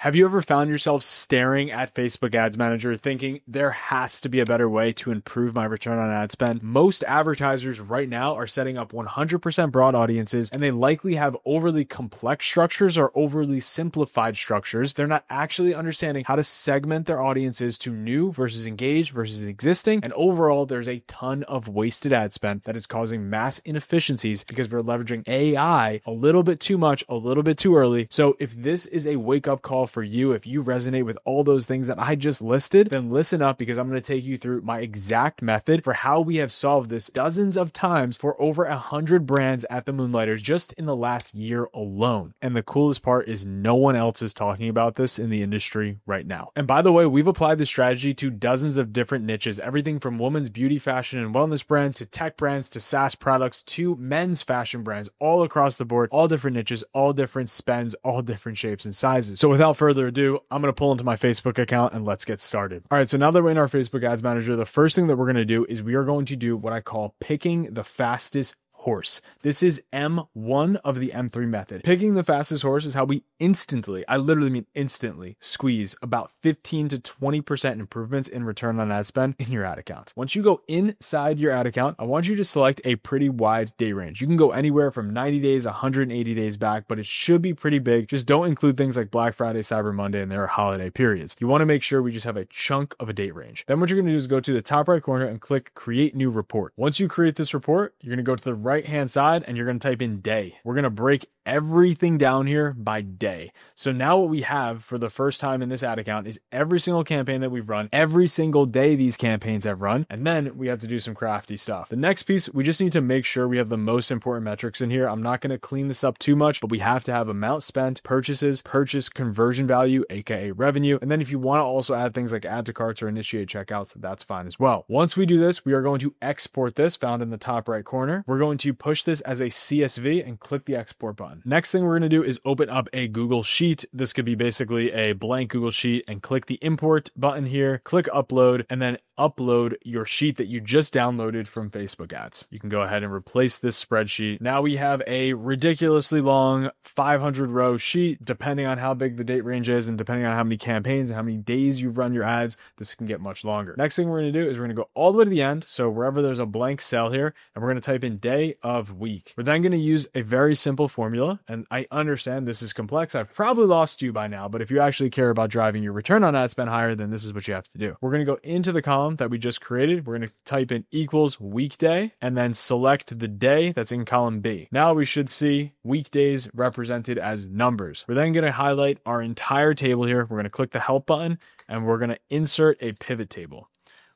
Have you ever found yourself staring at Facebook Ads Manager thinking there has to be a better way to improve my return on ad spend? Most advertisers right now are setting up 100% broad audiences and they likely have overly complex structures or overly simplified structures. They're not actually understanding how to segment their audiences to new versus engaged versus existing. And overall, there's a ton of wasted ad spend that is causing mass inefficiencies because we're leveraging AI a little bit too much, a little bit too early. So if this is a wake up call for you, if you resonate with all those things that I just listed, then listen up because I'm going to take you through my exact method for how we have solved this dozens of times for over a hundred brands at the Moonlighters just in the last year alone. And the coolest part is no one else is talking about this in the industry right now. And by the way, we've applied this strategy to dozens of different niches, everything from women's beauty, fashion, and wellness brands to tech brands to SaaS products to men's fashion brands all across the board, all different niches, all different spends, all different shapes and sizes. So without further ado, I'm going to pull into my Facebook account and let's get started. All right. So now that we're in our Facebook ads manager, the first thing that we're going to do is we are going to do what I call picking the fastest horse. This is M1 of the M3 method. Picking the fastest horse is how we instantly, I literally mean instantly, squeeze about 15 to 20% improvements in return on ad spend in your ad account. Once you go inside your ad account, I want you to select a pretty wide day range. You can go anywhere from 90 days, 180 days back, but it should be pretty big. Just don't include things like Black Friday, Cyber Monday, and their holiday periods. You want to make sure we just have a chunk of a date range. Then what you're going to do is go to the top right corner and click create new report. Once you create this report, you're going to go to the right hand side and you're going to type in day. We're going to break everything down here by day. So now what we have for the first time in this ad account is every single campaign that we've run, every single day these campaigns have run, and then we have to do some crafty stuff. The next piece, we just need to make sure we have the most important metrics in here. I'm not going to clean this up too much, but we have to have amount spent, purchases, purchase conversion value, aka revenue. And then if you want to also add things like add to carts or initiate checkouts, that's fine as well. Once we do this, we are going to export this found in the top right corner. We're going to push this as a CSV and click the export button. Next thing we're going to do is open up a Google Sheet. This could be basically a blank Google Sheet and click the import button here, click upload, and then upload your sheet that you just downloaded from Facebook ads. You can go ahead and replace this spreadsheet. Now we have a ridiculously long 500 row sheet, depending on how big the date range is and depending on how many campaigns and how many days you've run your ads, this can get much longer. Next thing we're going to do is we're going to go all the way to the end. So wherever there's a blank cell here, and we're going to type in day of week. We're then going to use a very simple formula. And I understand this is complex. I've probably lost you by now, but if you actually care about driving your return on ad spend higher, then this is what you have to do. We're going to go into the column column that we just created, we're going to type in equals weekday and then select the day that's in column B. Now we should see weekdays represented as numbers. We're then going to highlight our entire table here. We're going to click the help button and we're going to insert a pivot table.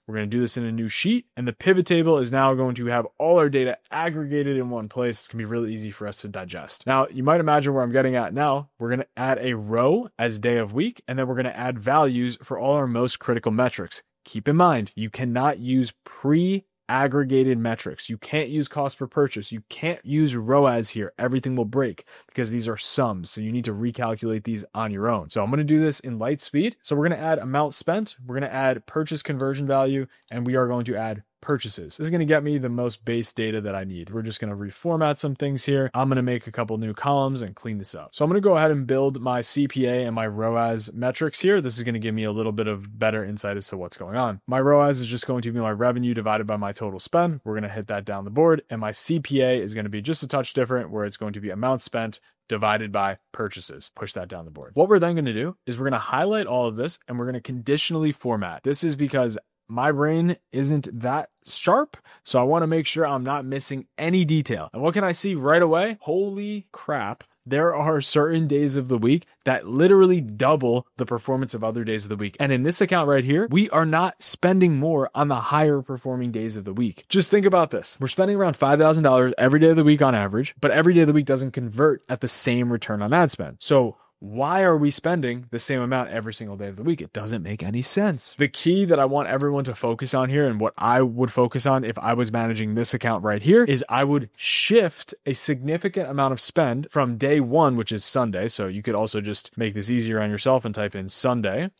We're going to do this in a new sheet, and the pivot table is now going to have all our data aggregated in one place. It's going to be really easy for us to digest. Now, you might imagine where I'm getting at now. We're going to add a row as day of week, and then we're going to add values for all our most critical metrics. Keep in mind, you cannot use pre aggregated metrics. You can't use cost per purchase. You can't use ROAS here. Everything will break because these are sums. So you need to recalculate these on your own. So I'm going to do this in light speed. So we're going to add amount spent. We're going to add purchase conversion value and we are going to add purchases. This is going to get me the most base data that I need. We're just going to reformat some things here. I'm going to make a couple new columns and clean this up. So I'm going to go ahead and build my CPA and my ROAS metrics here. This is going to give me a little bit of better insight as to what's going on. My ROAS is just going to be my revenue divided by my total spend. We're going to hit that down the board. And my CPA is going to be just a touch different where it's going to be amount spent divided by purchases. Push that down the board. What we're then going to do is we're going to highlight all of this and we're going to conditionally format. This is because my brain isn't that sharp. So I want to make sure I'm not missing any detail. And what can I see right away? Holy crap. There are certain days of the week that literally double the performance of other days of the week. And in this account right here, we are not spending more on the higher performing days of the week. Just think about this. We're spending around $5,000 every day of the week on average, but every day of the week doesn't convert at the same return on ad spend. So why are we spending the same amount every single day of the week? It doesn't make any sense. The key that I want everyone to focus on here and what I would focus on if I was managing this account right here is I would shift a significant amount of spend from day one, which is Sunday. So you could also just make this easier on yourself and type in Sunday,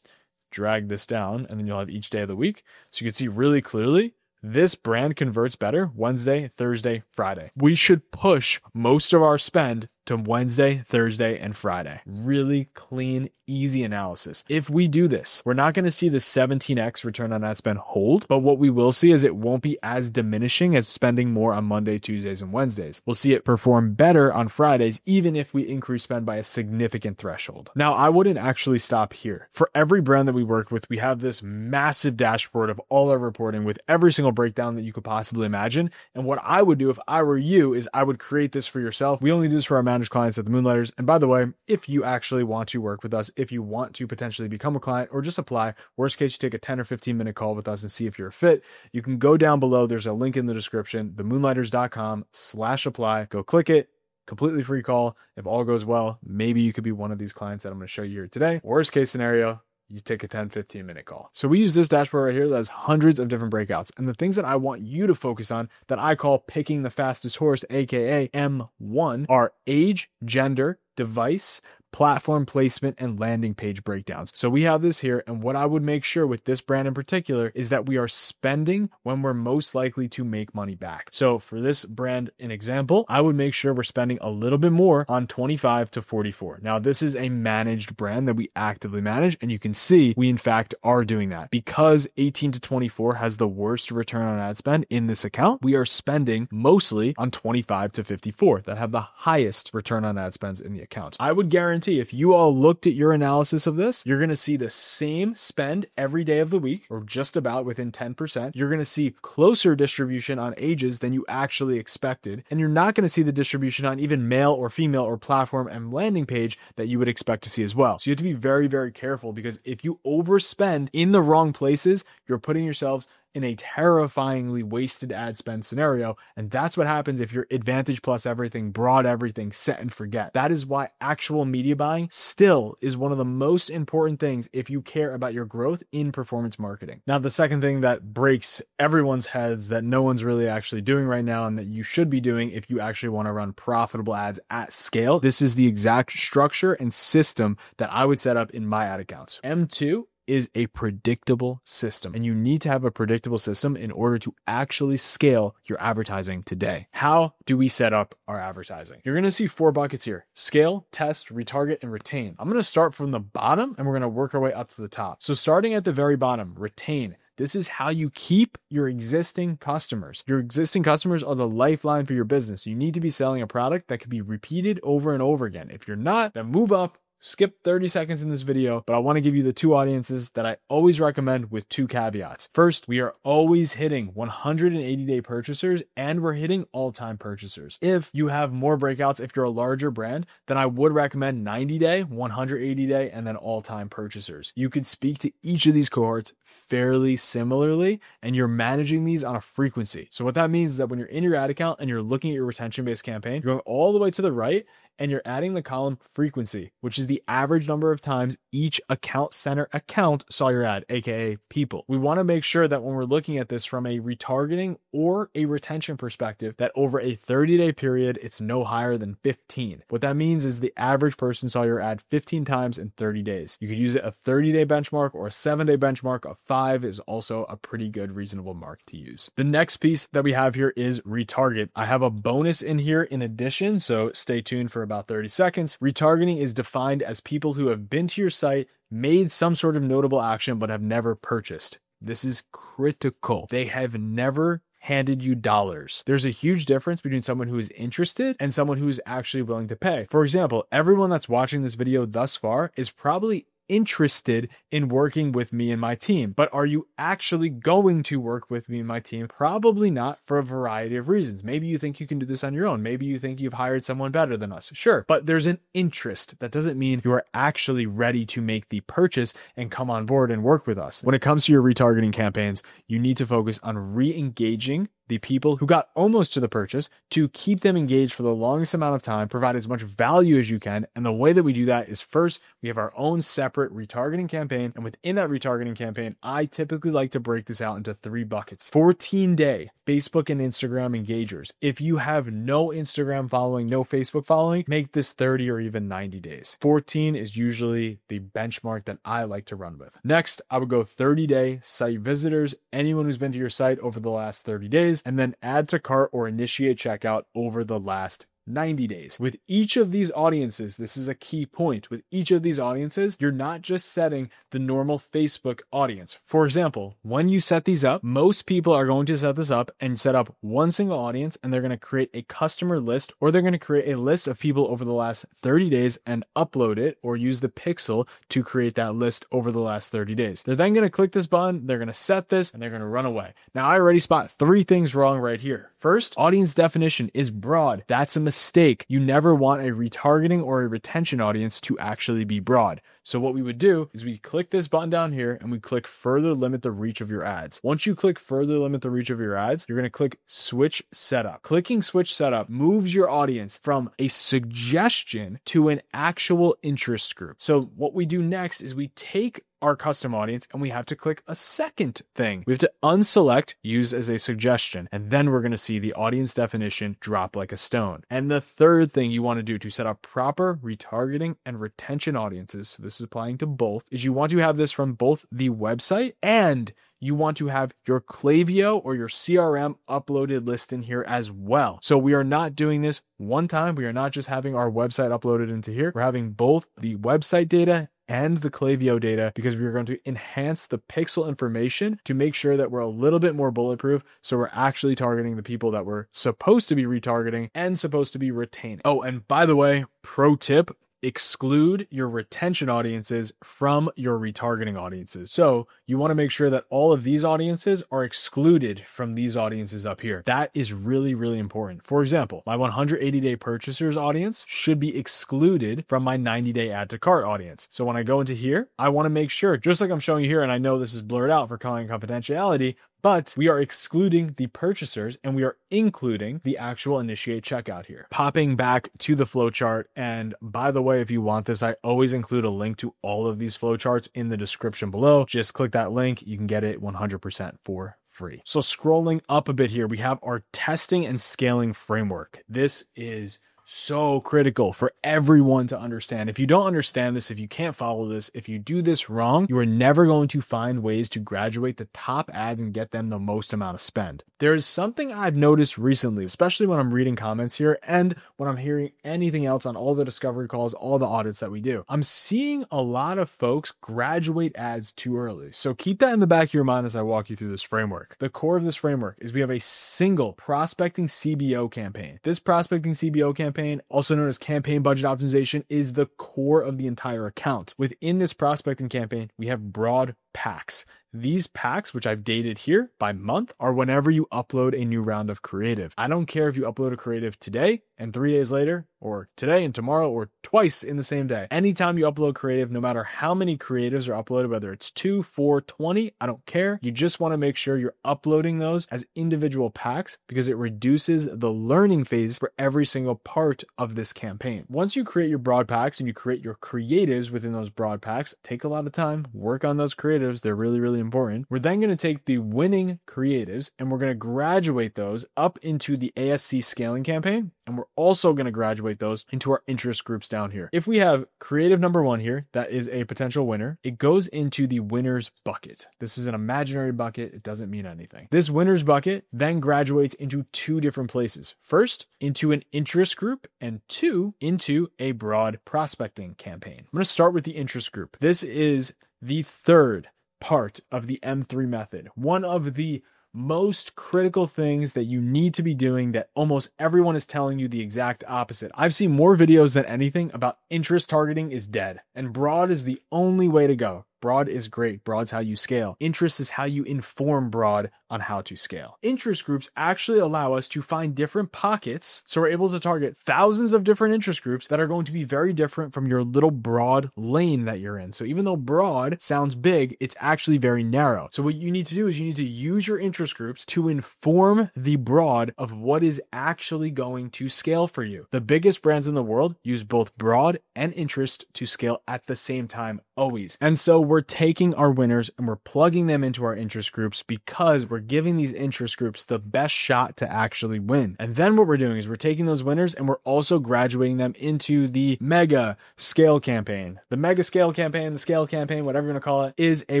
drag this down, and then you'll have each day of the week. So you can see really clearly this brand converts better Wednesday, Thursday, Friday. We should push most of our spend to Wednesday, Thursday, and Friday. Really clean, easy analysis. If we do this, we're not going to see the 17x return on ad spend hold, but what we will see is it won't be as diminishing as spending more on Monday, Tuesdays, and Wednesdays. We'll see it perform better on Fridays, even if we increase spend by a significant threshold. Now, I wouldn't actually stop here. For every brand that we work with, we have this massive dashboard of all our reporting with every single breakdown that you could possibly imagine. And what I would do if I were you is I would create this for yourself. We only do this for our managed clients at the Moonlighters. And by the way, if you actually want to work with us, if you want to potentially become a client or just apply, worst case, you take a 10 or 15 minute call with us and see if you're a fit. You can go down below. There's a link in the description, themoonlighters.com slash apply. Go click it completely free call. If all goes well, maybe you could be one of these clients that I'm going to show you here today. Worst case scenario, you take a 10, 15 minute call. So we use this dashboard right here that has hundreds of different breakouts. And the things that I want you to focus on that I call picking the fastest horse, aka M1, are age, gender, device, platform placement, and landing page breakdowns. So we have this here. And what I would make sure with this brand in particular is that we are spending when we're most likely to make money back. So for this brand, an example, I would make sure we're spending a little bit more on 25 to 44. Now, this is a managed brand that we actively manage. And you can see we, in fact, are doing that because 18 to 24 has the worst return on ad spend in this account. We are spending mostly on 25 to 54 that have the highest return on ad spends in the account. I would guarantee guarantee if you all looked at your analysis of this, you're going to see the same spend every day of the week, or just about within 10%. You're going to see closer distribution on ages than you actually expected. And you're not going to see the distribution on even male or female or platform and landing page that you would expect to see as well. So you have to be very, very careful because if you overspend in the wrong places, you're putting yourselves in a terrifyingly wasted ad spend scenario. And that's what happens if you're advantage plus everything, broad everything, set and forget. That is why actual media buying still is one of the most important things if you care about your growth in performance marketing. Now, the second thing that breaks everyone's heads that no one's really actually doing right now and that you should be doing if you actually want to run profitable ads at scale, this is the exact structure and system that I would set up in my ad accounts. M2 is a predictable system. And you need to have a predictable system in order to actually scale your advertising today. How do we set up our advertising? You're going to see four buckets here scale, test, retarget, and retain. I'm going to start from the bottom and we're going to work our way up to the top. So, starting at the very bottom, retain. This is how you keep your existing customers. Your existing customers are the lifeline for your business. You need to be selling a product that can be repeated over and over again. If you're not, then move up, skip 30 seconds in this video, but I want to give you the two audiences that I always recommend with two caveats. First, we are always hitting 180 day purchasers and we're hitting all time purchasers. If you have more breakouts, if you're a larger brand, then I would recommend 90 day, 180 day, and then all time purchasers. You could speak to each of these cohorts fairly similarly, and you're managing these on a frequency. So, what that means is that when you're in your ad account and you're looking at your retention based campaign, you're going all the way to the right and you're adding the column frequency, which is the average number of times each account center account saw your ad, aka people. We want to make sure that when we're looking at this from a retargeting or a retention perspective, that over a 30 day period, it's no higher than 15. What that means is the average person saw your ad 15 times in 30 days. You could use it a 30 day benchmark or a seven day benchmark of five is also a pretty good, reasonable mark to use. The next piece that we have here is retarget. I have a bonus in here in addition, so stay tuned for about 30 seconds. Retargeting is defined as people who have been to your site, made some sort of notable action, but have never purchased. This is critical. They have never handed you dollars. There's a huge difference between someone who is interested and someone who is actually willing to pay. For example, everyone that's watching this video thus far is probably interested in working with me and my team. But are you actually going to work with me and my team? Probably not for a variety of reasons. Maybe you think you can do this on your own. Maybe you think you've hired someone better than us. Sure. But there's an interest. That doesn't mean you are actually ready to make the purchase and come on board and work with us. When it comes to your retargeting campaigns, you need to focus on re engaging the people who got almost to the purchase to keep them engaged for the longest amount of time, provide as much value as you can. And the way that we do that is first, we have our own separate retargeting campaign. And within that retargeting campaign, I typically like to break this out into three buckets 14 day Facebook and Instagram engagers. If you have no Instagram following, no Facebook following, make this 30 or even 90 days. 14 is usually the benchmark that I like to run with. Next, I would go 30 day site visitors, anyone who's been to your site over the last 30 days and then add to cart or initiate checkout over the last 90 days. With each of these audiences, this is a key point. With each of these audiences, you're not just setting the normal Facebook audience. For example, when you set these up, most people are going to set this up and set up one single audience and they're going to create a customer list or they're going to create a list of people over the last 30 days and upload it or use the pixel to create that list over the last 30 days. They're then going to click this button, they're going to set this, and they're going to run away. Now, I already spot three things wrong right here. First, audience definition is broad. That's a mistake. You never want a retargeting or a retention audience to actually be broad. So what we would do is we click this button down here and we click further limit the reach of your ads. Once you click further limit the reach of your ads, you're going to click switch setup. Clicking switch setup moves your audience from a suggestion to an actual interest group. So what we do next is we take our custom audience and we have to click a second thing. We have to unselect use as a suggestion and then we're going to see the audience definition drop like a stone. And the third thing you want to do to set up proper retargeting and retention audiences, so this is applying to both, is you want to have this from both the website and you want to have your Klaviyo or your CRM uploaded list in here as well. So we are not doing this one time. We are not just having our website uploaded into here. We're having both the website data and the Klaviyo data because we are going to enhance the pixel information to make sure that we're a little bit more bulletproof. So we're actually targeting the people that we're supposed to be retargeting and supposed to be retaining. Oh, and by the way, pro tip exclude your retention audiences from your retargeting audiences. So you want to make sure that all of these audiences are excluded from these audiences up here. That is really, really important. For example, my 180 day purchasers audience should be excluded from my 90 day add to cart audience. So when I go into here, I want to make sure, just like I'm showing you here, and I know this is blurred out for calling confidentiality, but we are excluding the purchasers and we are including the actual initiate checkout here. Popping back to the flowchart. And by the way, if you want this, I always include a link to all of these flowcharts in the description below. Just click that link. You can get it 100% for free. So scrolling up a bit here, we have our testing and scaling framework. This is so critical for everyone to understand. If you don't understand this, if you can't follow this, if you do this wrong, you are never going to find ways to graduate the top ads and get them the most amount of spend. There is something I've noticed recently, especially when I'm reading comments here and when I'm hearing anything else on all the discovery calls, all the audits that we do. I'm seeing a lot of folks graduate ads too early. So keep that in the back of your mind as I walk you through this framework. The core of this framework is we have a single prospecting CBO campaign. This prospecting CBO campaign campaign, also known as campaign budget optimization, is the core of the entire account. Within this prospecting campaign, we have broad packs. These packs, which I've dated here by month, are whenever you upload a new round of creative. I don't care if you upload a creative today and three days later, or today and tomorrow, or twice in the same day. Anytime you upload creative, no matter how many creatives are uploaded, whether it's two, four, 20, I don't care. You just want to make sure you're uploading those as individual packs because it reduces the learning phase for every single part of this campaign. Once you create your broad packs and you create your creatives within those broad packs, take a lot of time, work on those creatives. They're really, really important. We're then going to take the winning creatives and we're going to graduate those up into the ASC scaling campaign. And we're also going to graduate those into our interest groups down here. If we have creative number one here, that is a potential winner, it goes into the winners bucket. This is an imaginary bucket. It doesn't mean anything. This winners bucket then graduates into two different places. First, into an interest group, and two, into a broad prospecting campaign. I'm going to start with the interest group. This is the third part of the M3 method. One of the most critical things that you need to be doing that almost everyone is telling you the exact opposite. I've seen more videos than anything about interest targeting is dead, and broad is the only way to go. Broad is great. Broad's how you scale. Interest is how you inform broad on how to scale. Interest groups actually allow us to find different pockets. So we're able to target thousands of different interest groups that are going to be very different from your little broad lane that you're in. So even though broad sounds big, it's actually very narrow. So what you need to do is you need to use your interest groups to inform the broad of what is actually going to scale for you. The biggest brands in the world use both broad and interest to scale at the same time always. And so we're we're taking our winners and we're plugging them into our interest groups because we're giving these interest groups the best shot to actually win. And then what we're doing is we're taking those winners and we're also graduating them into the mega scale campaign. The mega scale campaign, the scale campaign, whatever you want to call it, is a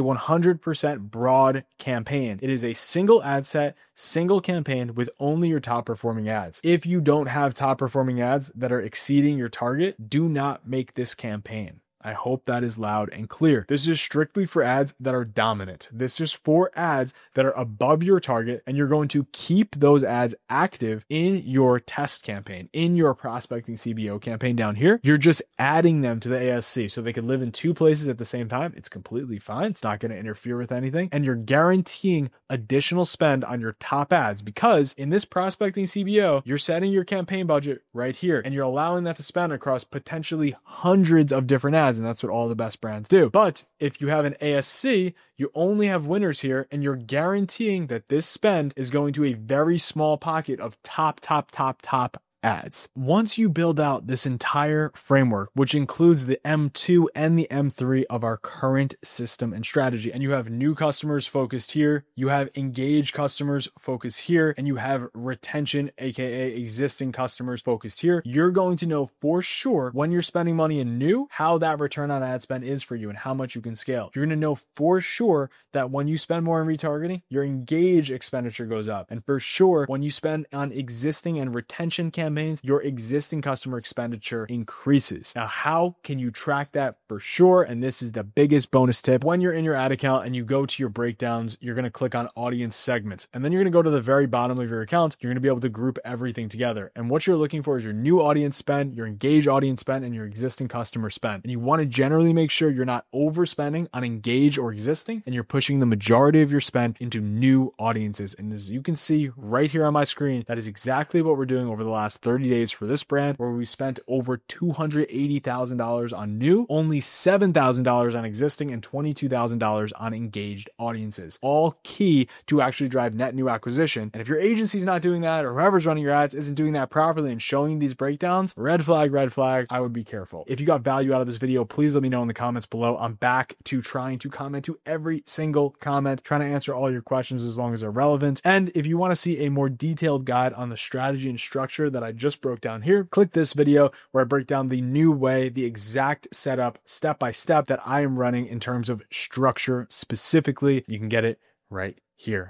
100% broad campaign. It is a single ad set single campaign with only your top performing ads. If you don't have top performing ads that are exceeding your target, do not make this campaign. I hope that is loud and clear. This is strictly for ads that are dominant. This is for ads that are above your target, and you're going to keep those ads active in your test campaign, in your prospecting CBO campaign down here. You're just adding them to the ASC so they can live in two places at the same time. It's completely fine. It's not going to interfere with anything. And you're guaranteeing additional spend on your top ads because in this prospecting CBO, you're setting your campaign budget right here and you're allowing that to spend across potentially hundreds of different ads and that's what all the best brands do. But if you have an ASC, you only have winners here, and you're guaranteeing that this spend is going to a very small pocket of top, top, top, top ads. Once you build out this entire framework, which includes the M2 and the M3 of our current system and strategy, and you have new customers focused here, you have engaged customers focused here, and you have retention, aka existing customers focused here, you're going to know for sure when you're spending money in new, how that return on ad spend is for you and how much you can scale. You're going to know for sure that when you spend more in retargeting, your engage expenditure goes up. And for sure, when you spend on existing and retention campaigns, campaigns, your existing customer expenditure increases. Now, how can you track that for sure? And this is the biggest bonus tip. When you're in your ad account and you go to your breakdowns, you're going to click on audience segments. And then you're going to go to the very bottom of your account. You're going to be able to group everything together. And what you're looking for is your new audience spend, your engaged audience spend, and your existing customer spend. And you want to generally make sure you're not overspending on engage or existing, and you're pushing the majority of your spend into new audiences. And as you can see right here on my screen, that is exactly what we're doing over the last 30 days for this brand, where we spent over $280,000 on new, only $7,000 on existing, and $22,000 on engaged audiences. All key to actually drive net new acquisition. And if your agency's not doing that, or whoever's running your ads isn't doing that properly and showing these breakdowns, red flag, red flag, I would be careful. If you got value out of this video, please let me know in the comments below. I'm back to trying to comment to every single comment, trying to answer all your questions as long as they're relevant. And if you want to see a more detailed guide on the strategy and structure that I just broke down here, click this video where I break down the new way, the exact setup step by step that I am running in terms of structure specifically. You can get it right here.